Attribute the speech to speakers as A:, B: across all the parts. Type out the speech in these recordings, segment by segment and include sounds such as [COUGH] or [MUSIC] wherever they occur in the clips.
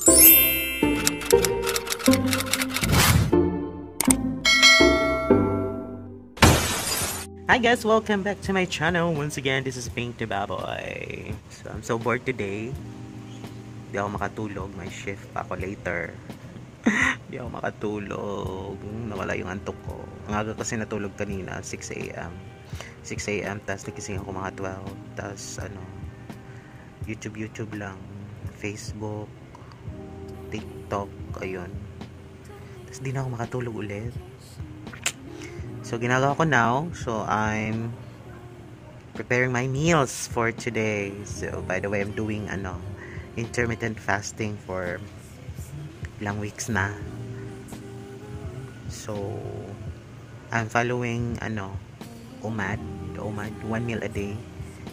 A: Hi guys, welcome back to my channel. Once again, this is Pink the Baboy. So, I'm so bored today. Hindi ako makatulog. May shift pa ako later. [LAUGHS] Hindi ako makatulog. Nawala yung antok ko. Ang aga kasi natulog kanina, 6 a.m. 6 a.m. Tapos nagising ako mga 12. Tapos ano, YouTube, YouTube lang. Facebook, TikTok, ayun. Tapos di na ako makatulog ulit. So, ginagawa ko now. So, I'm preparing my meals for today. So, by the way, I'm doing, ano, intermittent fasting for ilang weeks na. So, I'm following, ano, UMAD. UMAD, one meal a day.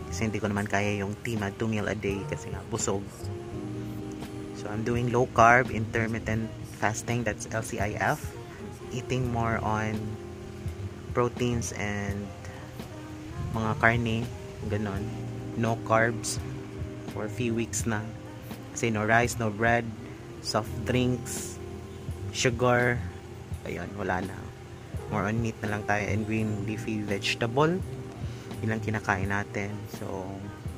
A: Kasi hindi ko naman kaya yung TMAD, two meal a day. Kasi nga, busog. So, I'm doing low carb, intermittent fasting. That's LCIF. Eating more on proteins and mga karne, ganon. No carbs for a few weeks na. Kasi no rice, no bread, soft drinks, sugar, ayun, wala na. More on meat na lang tayo and green leafy vegetable. Yun lang kinakain natin. So,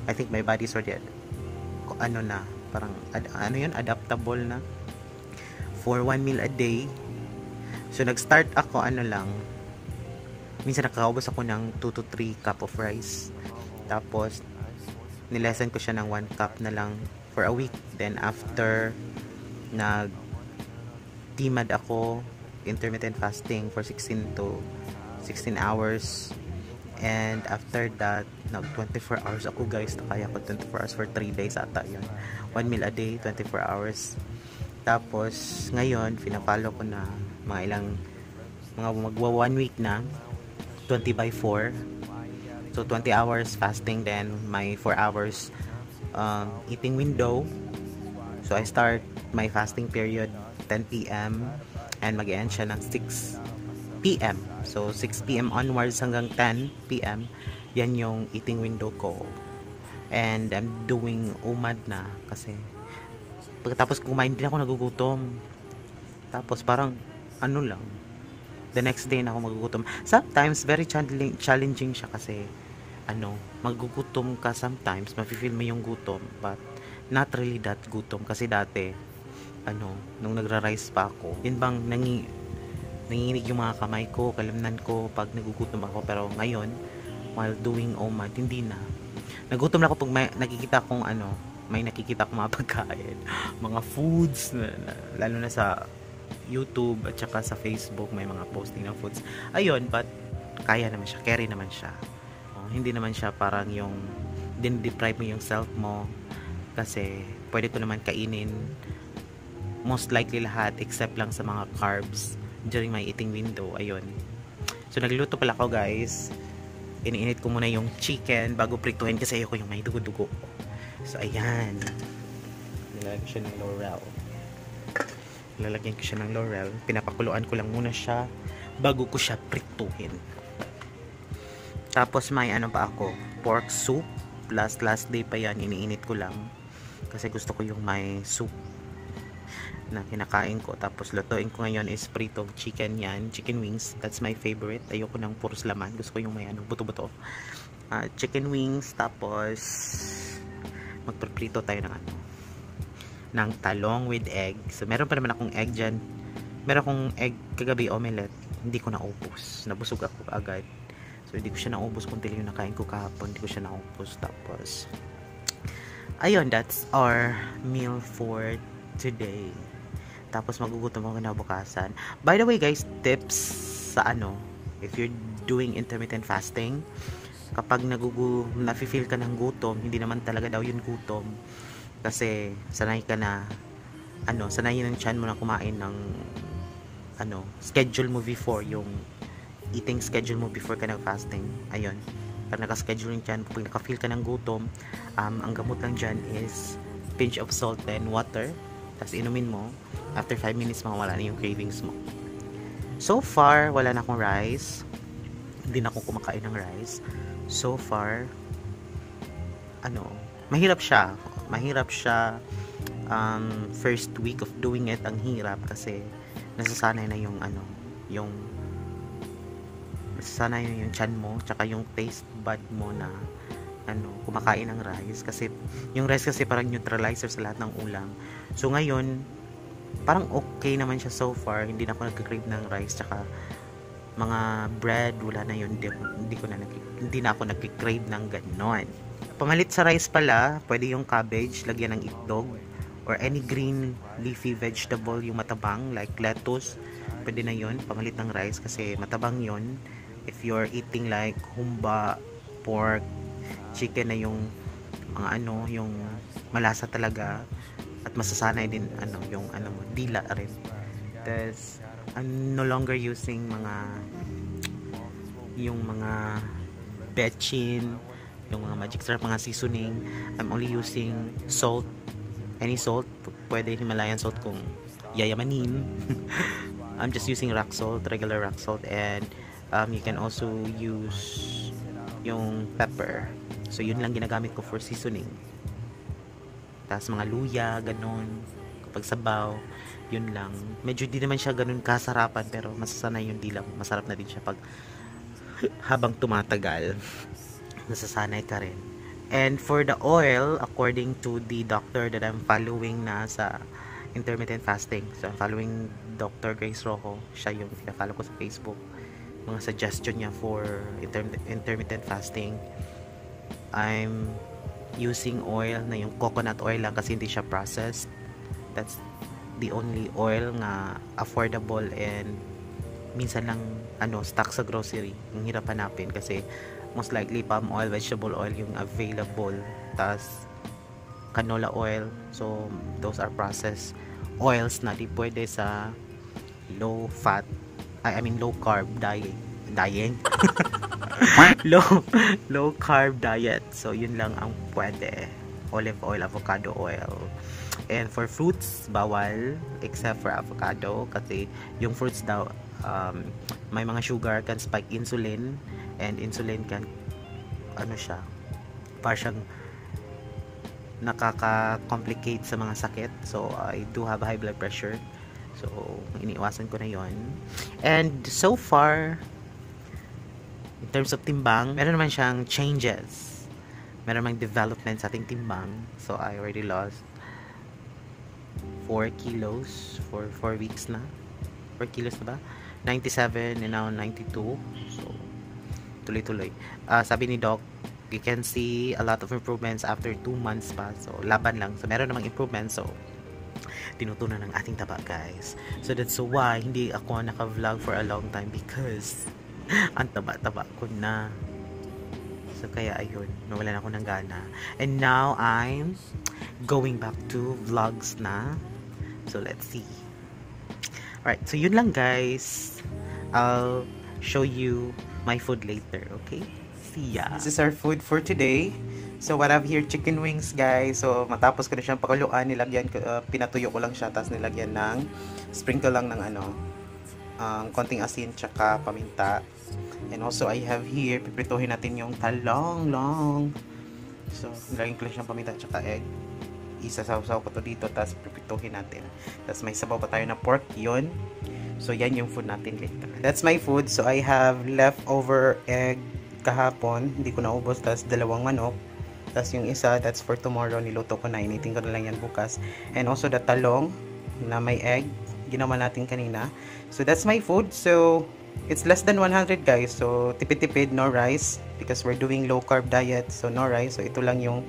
A: I think my body's already ano na, parang ad, ano yun, adaptable na. For one meal a day. So, nag-start ako ano lang, minsan nakakaubos ako ng 2 to 3 cup of rice tapos nilesen ko siya ng 1 cup na lang for a week then after nag timad ako intermittent fasting for 16 to 16 hours and after that nag 24 hours ako guys kaya ko 24 hours for 3 days ata yun 1 meal a day 24 hours tapos ngayon pinapalo ko na mga ilang mga magwa 1 week na 20 by 4 so 20 hours fasting then my 4 hours um, eating window so I start my fasting period 10 p.m. and mag-end siya ng 6 p.m. so 6 p.m. onwards hanggang 10 p.m. yan yung eating window ko and I'm doing umad na kasi pagkatapos kumain din ako nagugutom tapos parang ano lang the next day na ako magugutom. Sometimes, very challenging siya kasi, ano, magugutom ka sometimes, mafe-feel mo yung gutom, but not really that gutom. Kasi dati, ano, nung nagra-rise pa ako, yun bang nangi, nanginig yung mga kamay ko, kalamnan ko pag nagugutom ako. Pero ngayon, while doing OMAD, hindi na. Nagutom na ako pag may, nakikita kong ano, may nakikita akong mga [LAUGHS] pagkain, mga foods, na, na, lalo na sa YouTube at saka sa Facebook may mga posting ng foods. Ayun, but kaya naman siya, carry naman siya. Oh, hindi naman siya parang yung din-deprive mo yung self mo kasi pwede ko naman kainin most likely lahat except lang sa mga carbs during my eating window. Ayun. So, nagluto pala ako guys. Iniinit ko muna yung chicken bago prituhin kasi ayoko yung may dugo-dugo. So, ayan. Nilagay siya ng L'Oreal lalagyan ko siya ng laurel pinapakuluan ko lang muna siya bago ko siya prituhin tapos may ano pa ako pork soup last last day pa yan iniinit ko lang kasi gusto ko yung may soup na kinakain ko tapos lutuin ko ngayon is prito chicken yan chicken wings that's my favorite ayoko ng puros laman gusto ko yung may ano buto buto uh, chicken wings tapos magprito tayo ng ano ng talong with egg. So, meron pa naman akong egg dyan. Meron akong egg kagabi omelette. Hindi ko naubos. Nabusog ako agad. So, hindi ko siya naubos kung yung nakain ko kahapon. Hindi ko siya naubos. Tapos, ayun, that's our meal for today. Tapos, magugutom ako na bukasan. By the way, guys, tips sa ano, if you're doing intermittent fasting, kapag nagugu, nafe-feel ka ng gutom, hindi naman talaga daw yun gutom kasi sanay ka na ano, sanay ng chan mo na kumain ng ano, schedule mo before yung eating schedule mo before ka nag-fasting. Ayun. Para naka-schedule yung chan, pag naka-feel ka ng gutom, um, ang gamot lang dyan is pinch of salt and water. Tapos inumin mo. After 5 minutes, mawala na yung cravings mo. So far, wala na akong rice. Hindi na ako kumakain ng rice. So far, ano, mahirap siya mahirap siya um, first week of doing it ang hirap kasi nasasanay na yung ano yung nasasanay na yung chan mo tsaka yung taste bud mo na ano kumakain ng rice kasi yung rice kasi parang neutralizer sa lahat ng ulam so ngayon parang okay naman siya so far. Hindi na ako nagka-crave ng rice tsaka mga bread wala na yun. Hindi, ko na nag, hindi na ako nagki-crave ng ganon. Pamalit sa rice pala pwede yung cabbage lagyan ng itlog or any green leafy vegetable yung matabang like lettuce pwede na yun. Pamalit ng rice kasi matabang yun. If you're eating like humba pork chicken na yung mga ano yung malasa talaga at masasanay din ano yung ano mo dila rin. Tas I'm no longer using mga yung mga betchin yung mga magic syrup mga seasoning. I'm only using salt. Any salt pwede Himalayan salt kung yayamanin. [LAUGHS] I'm just using rock salt regular rock salt. And um, you can also use yung pepper. So yun lang ginagamit ko for seasoning tapos mga luya ganon kapag sabaw yun lang medyo di naman siya ganun kasarapan pero masasanay yung dila mo masarap na din siya pag [LAUGHS] habang tumatagal [LAUGHS] nasasanay ka rin And for the oil, according to the doctor that I'm following na sa intermittent fasting. So, I'm following Dr. Grace Rojo. Siya yung follow ko sa Facebook. Mga suggestion niya for inter intermittent fasting. I'm using oil na yung coconut oil lang kasi hindi siya processed. That's the only oil nga affordable and minsan lang ano stock sa grocery. Ang hirap hanapin kasi most likely palm oil, vegetable oil yung available. Tas canola oil. So those are processed oils na di pwede sa low fat I, mean low carb diet dying [LAUGHS] [LAUGHS] low low carb diet. So yun lang ang pwede. Olive oil avocado oil. And for fruits bawal except for avocado. Kasi yung fruits daw um, may mga sugar can spike insulin. And insulin can ano siya para siyang nakaka-complicate sa mga sakit. So I do have high blood pressure. So iniiwasan ko na yon and so far in terms of timbang meron naman siyang changes meron namang development sa ating timbang so I already lost 4 kilos for 4 weeks na 4 kilos na ba 97 and now 92 so tuloy-tuloy. Uh, sabi ni Doc, you can see a lot of improvements after 2 months pa. So, laban lang. So, meron namang improvements. So, tinutunan ng ating taba, guys. So, that's why hindi ako naka-vlog for a long time because [LAUGHS] ang taba-taba ko na. So, kaya ayun, nawalan ako ng gana. And now, I'm going back to vlogs na. So, let's see. Alright, so yun lang, guys. I'll show you my food later, okay? See ya! This is our food for today. So, what I have here, chicken wings, guys. So, matapos ko na siyang pakuluan, nilagyan uh, pinatuyo ko lang siya, tapos nilagyan ng, sprinkle lang ng ano, um, konting asin, tsaka paminta. And also, I have here, piprituhin natin yung talong long. So, nilagyan ko lang siyang paminta, tsaka egg. Isasaw-saw ko to dito, tapos piprituhin natin. Tapos may sabaw pa tayo na pork, yon So, yan yung food natin later. That's my food. So, I have leftover egg kahapon. Hindi ko naubos. Tapos, dalawang manok. Tapos, yung isa, that's for tomorrow. Niluto ko na. Initin ko na lang yan bukas. And also, the talong na may egg. Ginawa natin kanina. So, that's my food. So, it's less than 100 guys. So, tipid-tipid, no rice. Because we're doing low carb diet. So, no rice. So, ito lang yung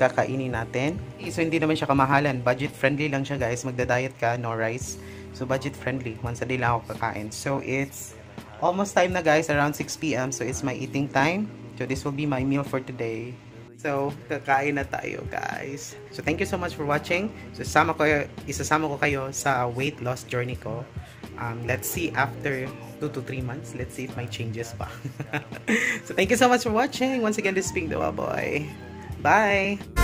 A: kakainin natin. So, hindi naman siya kamahalan. Budget friendly lang siya guys. Magda-diet ka, no rice. So, budget friendly. Once a day lang ako kakain. So, it's almost time na guys. Around 6pm. So, it's my eating time. So, this will be my meal for today. So, kakain na tayo guys. So, thank you so much for watching. So, sama ko, isasama ko kayo sa weight loss journey ko. Um, let's see after 2 to 3 months. Let's see if my changes pa. [LAUGHS] so, thank you so much for watching. Once again, this is Pink Dawa Boy. Bye!